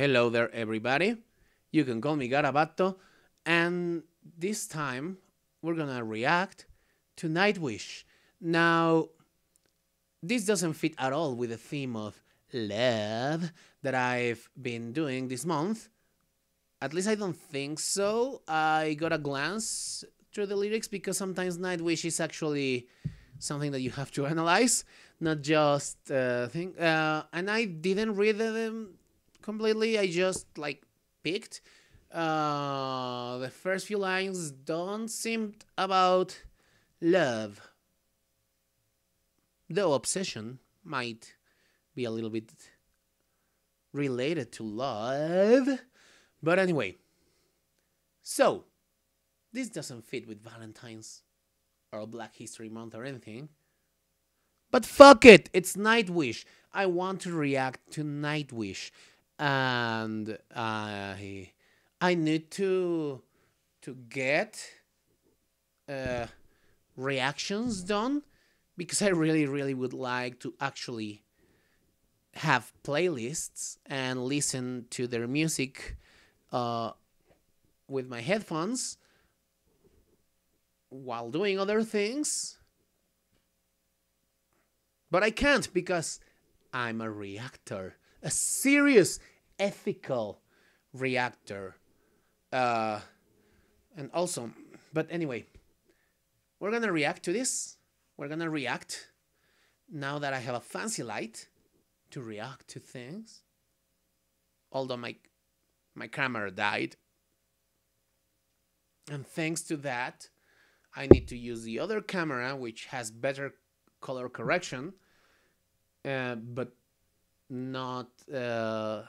Hello there, everybody. You can call me Garabato, and this time we're gonna react to Nightwish. Now, this doesn't fit at all with the theme of love that I've been doing this month. At least I don't think so. I got a glance through the lyrics because sometimes Nightwish is actually something that you have to analyze, not just uh, think. Uh, and I didn't read them completely. I just like picked. Uh, the first few lines don't seem about love, though obsession might be a little bit related to love. But anyway, so this doesn't fit with Valentine's or Black History Month or anything. But fuck it, it's Nightwish. I want to react to Nightwish, and I I need to to get uh, reactions done because I really really would like to actually have playlists and listen to their music uh, with my headphones while doing other things. But I can't because I'm a reactor, a serious, ethical reactor. Uh, and also, but anyway, we're gonna react to this. We're gonna react now that I have a fancy light to react to things. Although my my camera died. And thanks to that, I need to use the other camera, which has better color correction, uh, but not uh,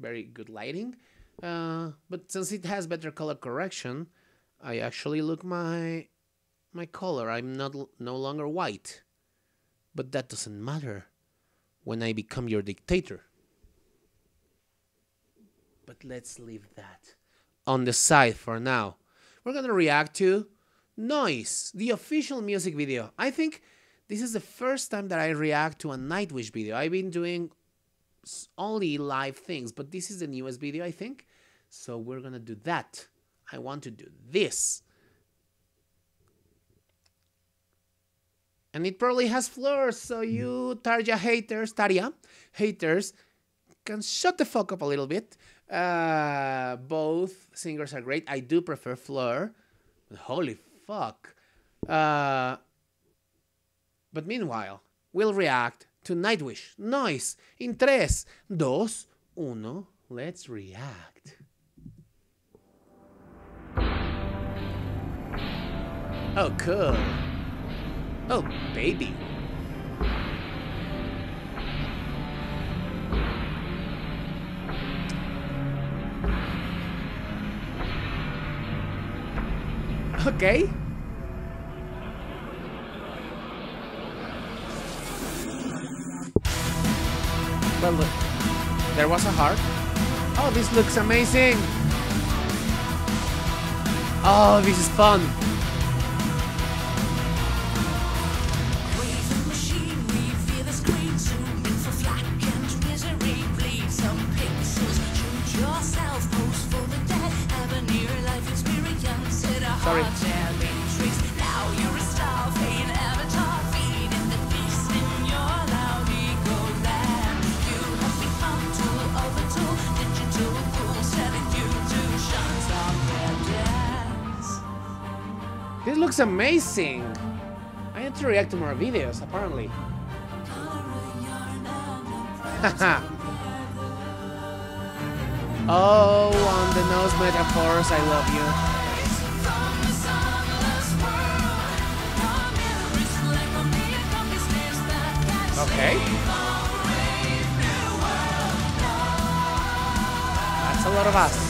very good lighting. Uh, but since it has better color correction, I actually look my my color. I'm not no longer white, but that doesn't matter when I become your dictator. But let's leave that on the side for now. We're gonna react to Noise, the official music video. I think this is the first time that I react to a Nightwish video. I've been doing only live things, but this is the newest video, I think. So we're gonna do that. I want to do this. And it probably has floors, so you Tarja haters, Tarja haters, can shut the fuck up a little bit. Uh, both singers are great. I do prefer Floor. Holy fuck. Uh, but meanwhile, we'll react to Nightwish. Noise. In tres, dos, uno. Let's react. Oh, cool. Oh, baby. Okay. Well, look. There was a heart. Oh, this looks amazing. Oh, this is fun. Amazing! I need to react to more videos, apparently. Haha! oh, on the nose metaphors, I love you. Okay. That's a lot of us.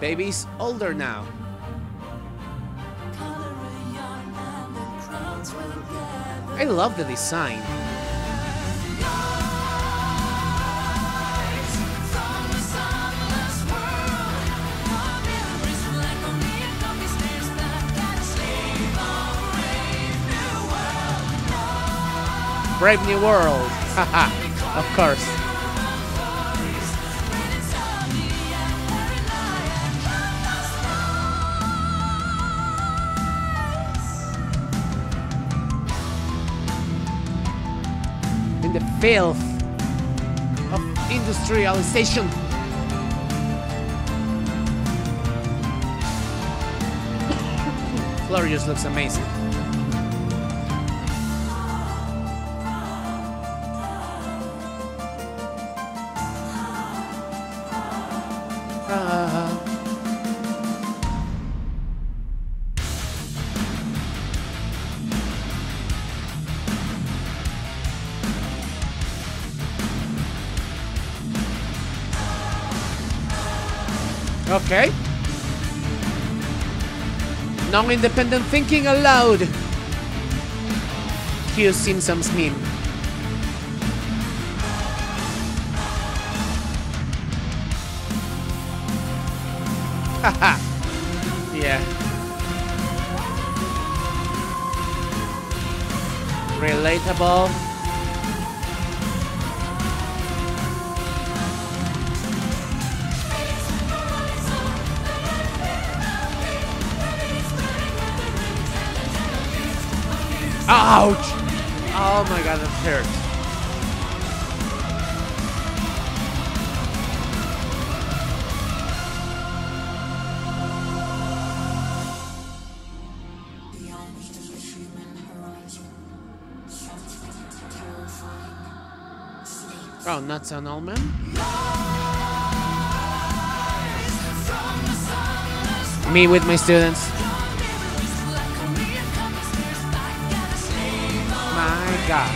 baby's older now. I love the design. Brave New World. Haha, of course. The filth of industrialization. Florius looks amazing. Okay. Non-independent thinking allowed. Cue Simpsons meme. Haha. yeah. Relatable. Ouch! Oh my god, that hurts. Oh, nuts and almond? Me with my students. God.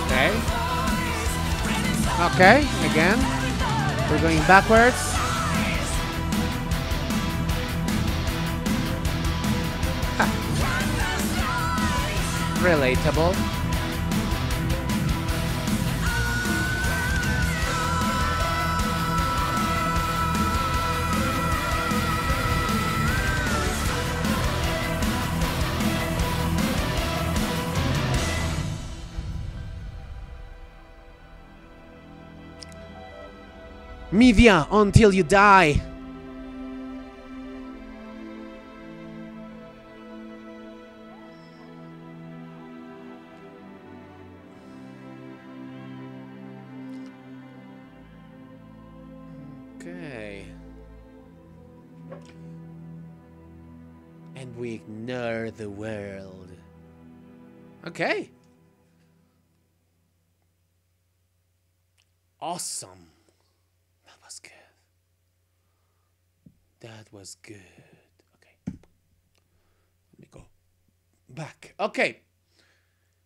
Okay. Okay, again. We're going backwards. Relatable. Media until you die. Okay. And we ignore the world. Okay. Awesome. That was good. That was good. Okay. Let me go back. Okay.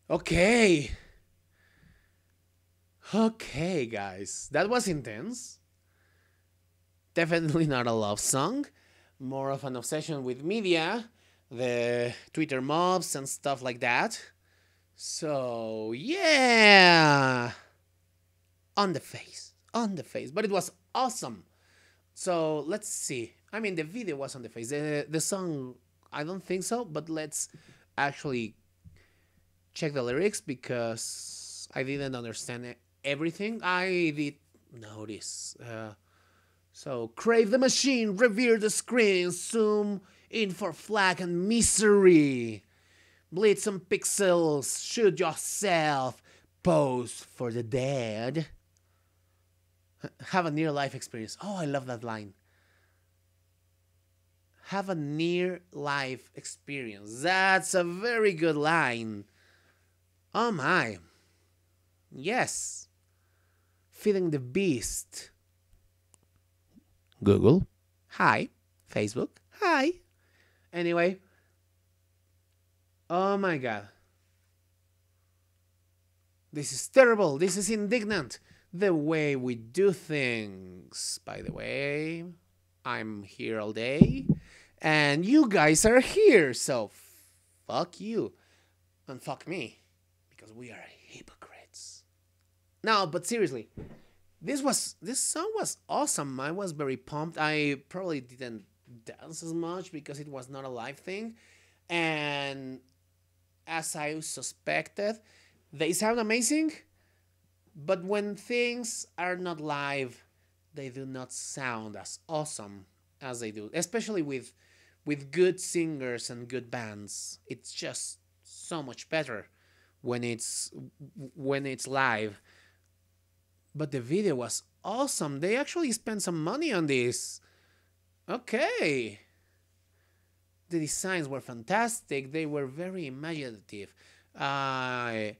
Okay. Okay, guys. That was intense. Definitely not a love song. More of an obsession with media, the Twitter mobs and stuff like that. So, yeah. On the face. On the face. But it was awesome. So, let's see. I mean, the video was on the face. The, the song, I don't think so, but let's actually check the lyrics because I didn't understand everything. I did notice. Uh, so, crave the machine, revere the screen, zoom in for flag and misery. Bleed some pixels, shoot yourself, pose for the dead. Have a near life experience. Oh, I love that line. Have a near life experience. That's a very good line. Oh my. Yes. Feeding the beast. Google. Hi. Facebook. Hi. Anyway, Oh my god. This is terrible. This is indignant. The way we do things. By the way, I'm here all day. And you guys are here. So fuck you. And fuck me. Because we are hypocrites. No, but seriously. This was this song was awesome. I was very pumped. I probably didn't dance as much because it was not a live thing. And as I suspected, they sound amazing, but when things are not live, they do not sound as awesome as they do, especially with with good singers and good bands. It's just so much better when it's when it's live. But the video was awesome. They actually spent some money on this. Okay. The designs were fantastic. They were very imaginative. Uh,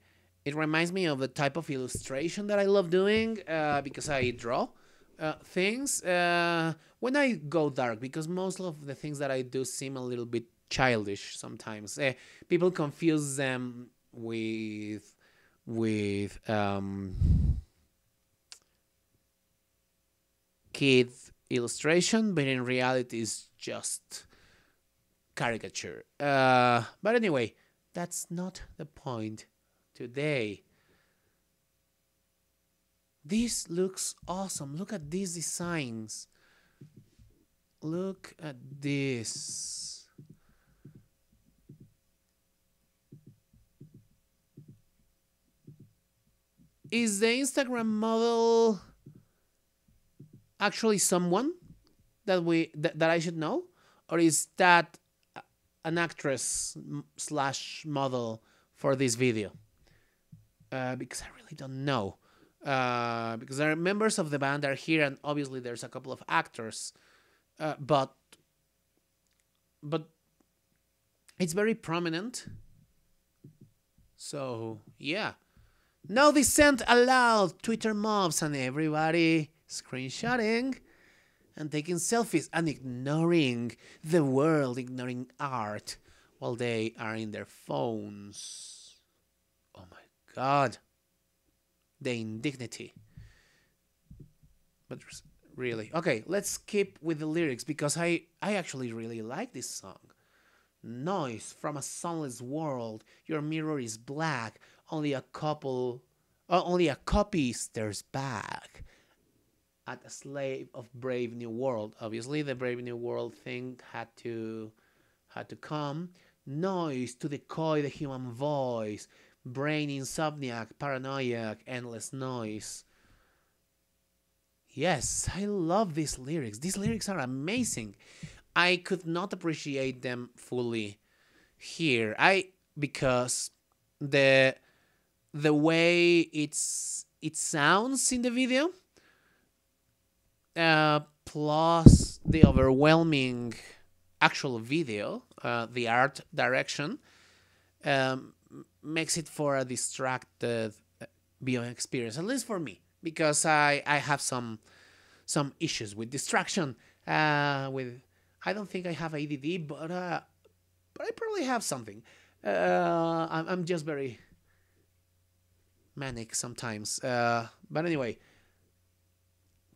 it reminds me of the type of illustration that I love doing uh, because I draw uh, things uh, when I go dark because most of the things that I do seem a little bit childish sometimes. Uh, people confuse them with with um, kid illustration, but in reality, it's just caricature. Uh, but anyway, that's not the point today. This looks awesome. Look at these designs. Look at this. Is the Instagram model actually someone that we that, that I should know, or is that an actress slash model for this video? Uh, because I really don't know. Uh, because there are members of the band are here, and obviously there's a couple of actors, uh, but but it's very prominent. So yeah, no dissent allowed. Twitter mobs and everybody screenshotting and taking selfies and ignoring the world, ignoring art while they are in their phones. God. The indignity. But really. Okay, let's keep with the lyrics because I, I actually really like this song. Noise from a sunless world. Your mirror is black. Only a couple, uh, only a copy stares back at a slave of Brave New World. Obviously, the Brave New World thing had to had to come. Noise to decoy the human voice. Brain insomniac, paranoiac, endless noise. Yes, I love these lyrics. These lyrics are amazing. I could not appreciate them fully here. I because the the way it's it sounds in the video uh, plus the overwhelming actual video, uh, the art direction, um, makes it for a distracted uh, viewing experience, at least for me, because I, I have some some issues with distraction. Uh, with I don't think I have ADD, but uh, but I probably have something. Uh, I'm, I'm just very manic sometimes. Uh, but anyway,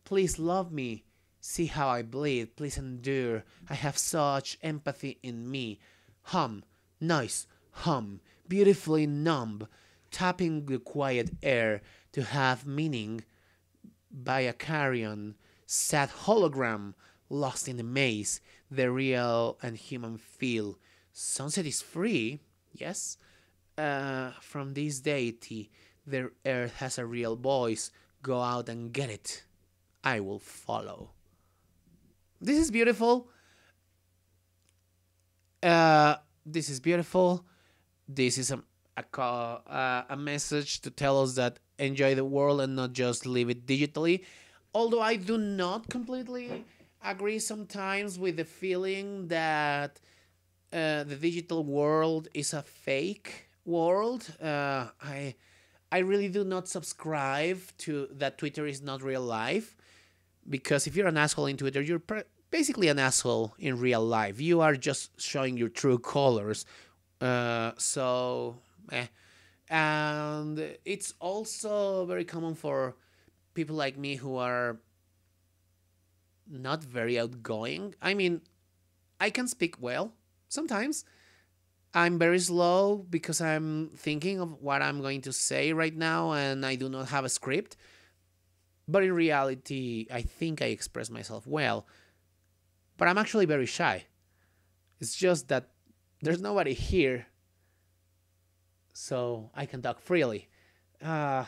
Please love me. See how I bleed. Please endure. I have such empathy in me. Hum. Nice. Hum. Beautifully numb. Tapping the quiet air to have meaning by a carrion. Sad hologram. Lost in the maze. The real and human feel. Sunset is free. Yes. Uh, from this deity. The earth has a real voice. Go out and get it. I will follow. This is beautiful. Uh, this is beautiful. This is a, a, call, uh, a message to tell us that enjoy the world and not just live it digitally. Although I do not completely agree sometimes with the feeling that uh, the digital world is a fake world. Uh, I I really do not subscribe to that Twitter is not real life because if you're an asshole in Twitter, you're basically an asshole in real life. You are just showing your true colors Uh, so, eh. and it's also very common for people like me who are not very outgoing. I mean, I can speak well sometimes. I'm very slow because I'm thinking of what I'm going to say right now and I do not have a script. But in reality, I think I express myself well. But I'm actually very shy. It's just that there's nobody here, so I can talk freely. Uh,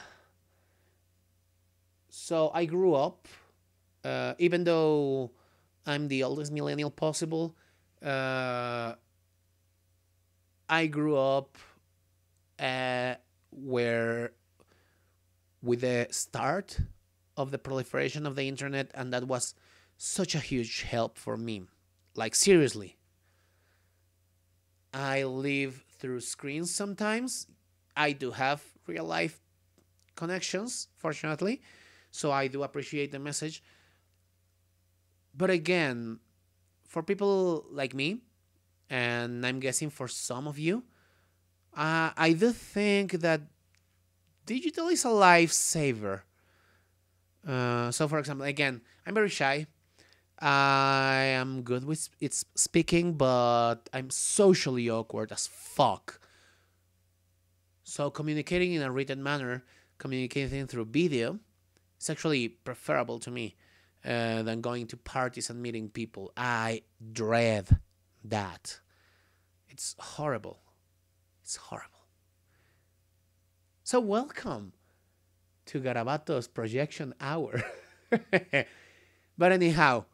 so I grew up, uh, even though I'm the oldest millennial possible. Uh, I grew up uh, where, with the start of the proliferation of the internet, and that was such a huge help for me. Like, seriously. I live through screens sometimes. I do have real life connections, fortunately, so I do appreciate the message. But again, for people like me, and I'm guessing for some of you, uh, I do think that digital is a lifesaver. Uh, so, for example, again, I'm very shy. I am good with it's speaking, but I'm socially awkward as fuck. So communicating in a written manner, communicating through video, is actually preferable to me uh, than going to parties and meeting people. I dread that. It's horrible. It's horrible. So welcome to Garabato's projection hour. but anyhow,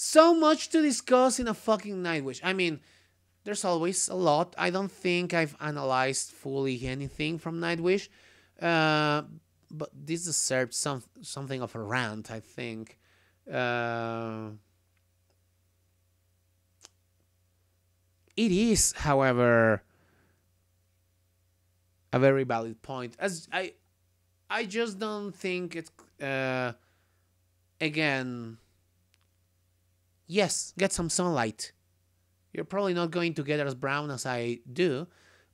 so much to discuss in a fucking Nightwish. I mean, there's always a lot. I don't think I've analyzed fully anything from Nightwish, uh, but this deserves some something of a rant. I think. Uh, it is, however, a very valid point. As I, I just don't think it. Uh, again yes, get some sunlight. You're probably not going to get as brown as I do.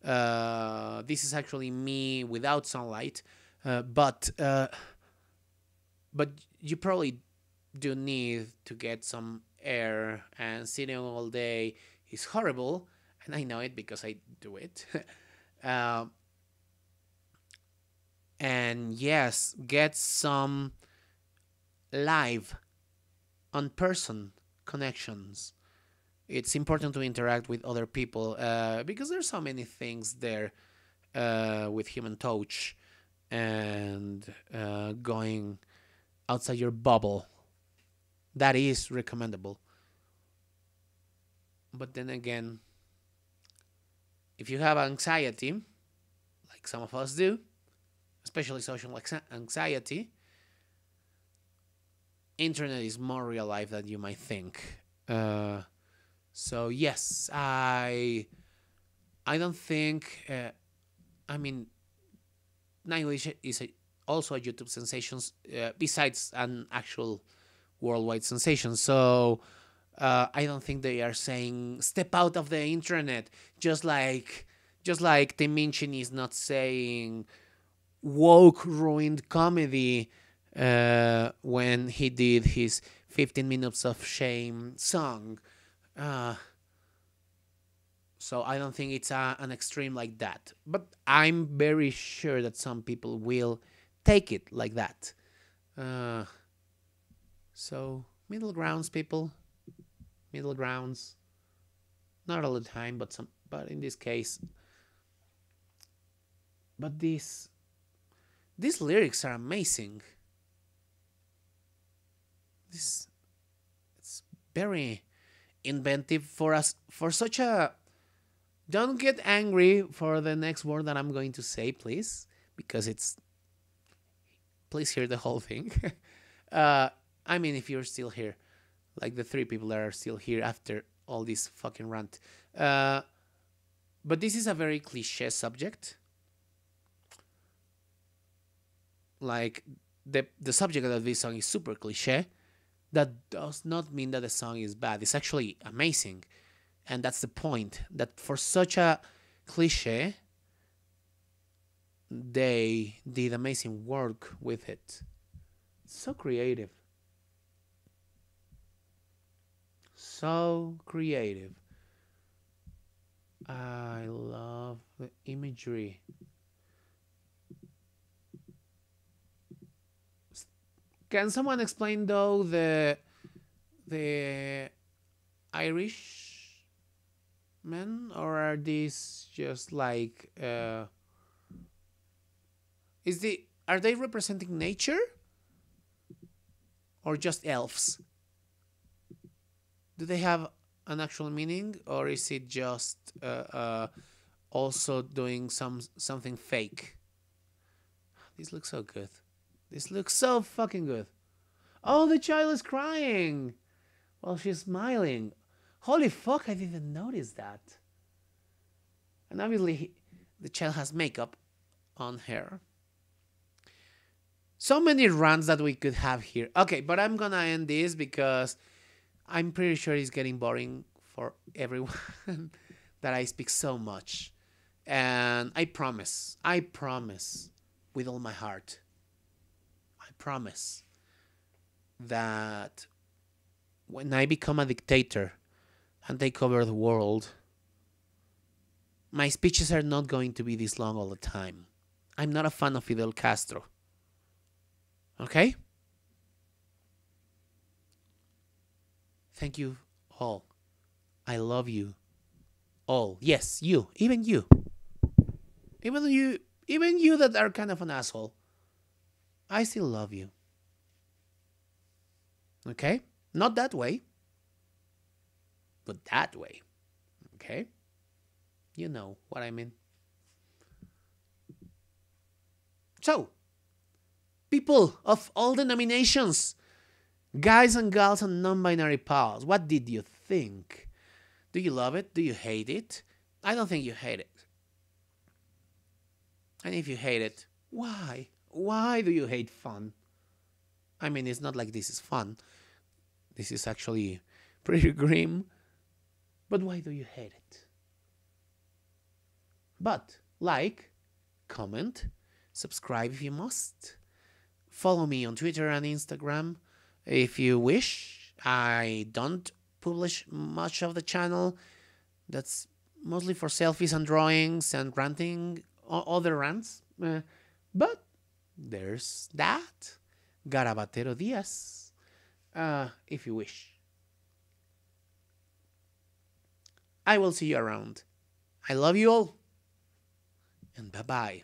Uh, this is actually me without sunlight, uh, but uh, but you probably do need to get some air. And sitting all day is horrible, and I know it because I do it. Uh, and yes, get some live on person connections. It's important to interact with other people uh, because there's so many things there uh, with human touch and uh, going outside your bubble. That is recommendable. But then again, if you have anxiety, like some of us do, especially social anxiety, internet is more real life than you might think. Uh, so yes, I I don't think. Uh, I mean, Nightwish is a, also a YouTube sensation uh, besides an actual worldwide sensation. So uh, I don't think they are saying step out of the internet, just like just like Tim Minchin is not saying woke ruined comedy uh, when he did his 15 minutes of shame song. Uh, so I don't think it's a, an extreme like that. But I'm very sure that some people will take it like that. Uh, so middle grounds, people, middle grounds. Not all the time, but some. But in this case, but these these lyrics are amazing this it's very inventive for us for such a don't get angry for the next word that I'm going to say, please, because it's please hear the whole thing. uh, I mean, if you're still here, like the three people that are still here after all this fucking rant. Uh, but this is a very cliche subject. Like the the subject of this song is super cliche that does not mean that the song is bad. It's actually amazing. And that's the point that for such a cliche, they did amazing work with it. So creative. So creative. I love the imagery. Can someone explain though the the Irish men or are these just like uh is the are they representing nature or just elves? Do they have an actual meaning or is it just uh, uh, also doing some something fake? This looks so good. This looks so fucking good. Oh, the child is crying. Well, she's smiling. Holy fuck, I didn't notice that. And obviously, the child has makeup on her. So many runs that we could have here. Okay, but I'm gonna end this because I'm pretty sure it's getting boring for everyone that I speak so much. And I promise, I promise with all my heart, promise that when I become a dictator and take over the world, my speeches are not going to be this long all the time. I'm not a fan of Fidel Castro. Okay? Thank you all. I love you all. Yes, you, even you. Even you, even you that are kind of an asshole. I still love you. Okay? Not that way, but that way. Okay? You know what I mean. So, people of all denominations, guys and girls and non binary pals, what did you think? Do you love it? Do you hate it? I don't think you hate it. And if you hate it, why? Why do you hate fun? I mean, it's not like this is fun. This is actually pretty grim. But why do you hate it? But like, comment, subscribe if you must. Follow me on Twitter and Instagram if you wish. I don't publish much of the channel. That's mostly for selfies and drawings and ranting, other rants. Uh, but there's that. Garabatero Diaz, uh, if you wish. I will see you around. I love you all, and bye bye.